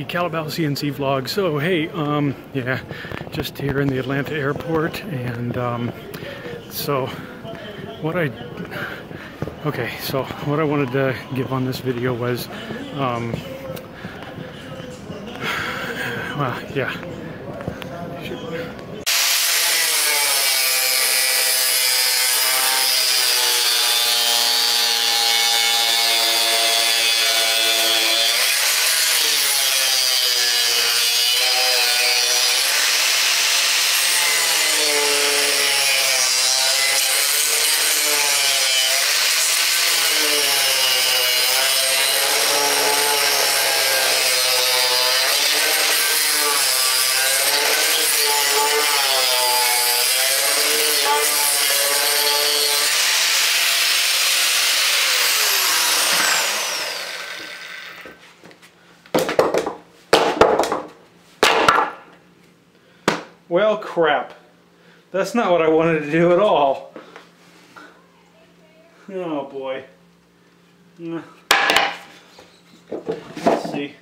Hey, KalabawCNC vlog. So, hey, um, yeah, just here in the Atlanta airport, and um, so what I, okay, so what I wanted to give on this video was, um, well, yeah. Well, crap. That's not what I wanted to do at all. Oh boy. Let's see.